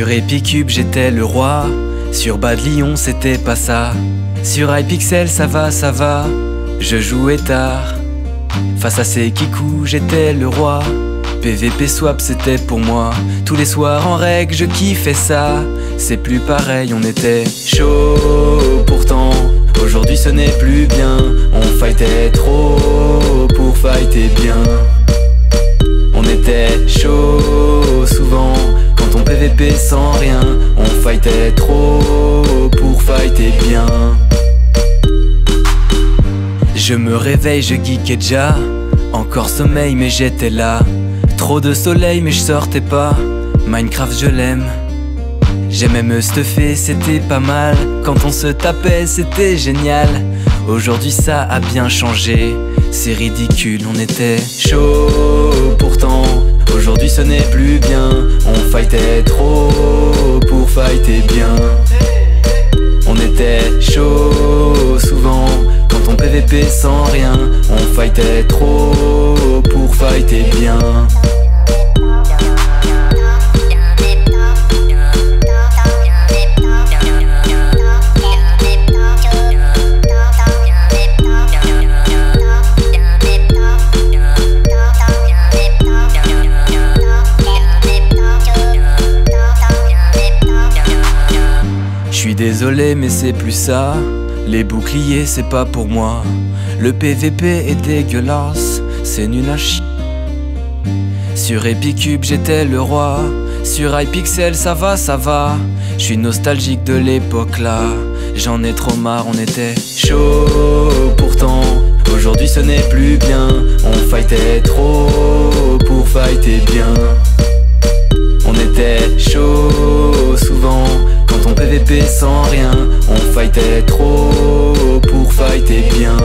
Sur Epicube j'étais le roi, sur Bad Lion c'était pas ça. Sur iPixel ça va, ça va, je jouais tard. Face à ces kikous j'étais le roi. PVP swap c'était pour moi. Tous les soirs en règle je kiffais ça. C'est plus pareil, on était chaud pourtant. Aujourd'hui ce n'est plus bien. On fightait trop pour fighter bien. Sans rien. On fightait trop pour fighter bien. Je me réveille, je geekais déjà. Encore sommeil, mais j'étais là. Trop de soleil, mais je sortais pas. Minecraft, je l'aime. J'aimais me stuffer, c'était pas mal. Quand on se tapait, c'était génial. Aujourd'hui, ça a bien changé. C'est ridicule, on était chaud pourtant. Aujourd'hui, ce n'est plus bien. On fightait trop pour fighter bien. On était chaud souvent quand on PVP sans rien. On fightait trop pour fighter bien. Désolé mais c'est plus ça. Les boucliers c'est pas pour moi. Le PVP est dégueulasse C'est nul à chier Sur Epicube j'étais le roi. Sur iPixel ça va ça va. Je suis nostalgique de l'époque là J'en ai trop marre on était chaud pourtant Aujourd'hui ce n'est plus bien. On fightait trop pour fighter bien sans rien. On fightait trop pour fighter bien.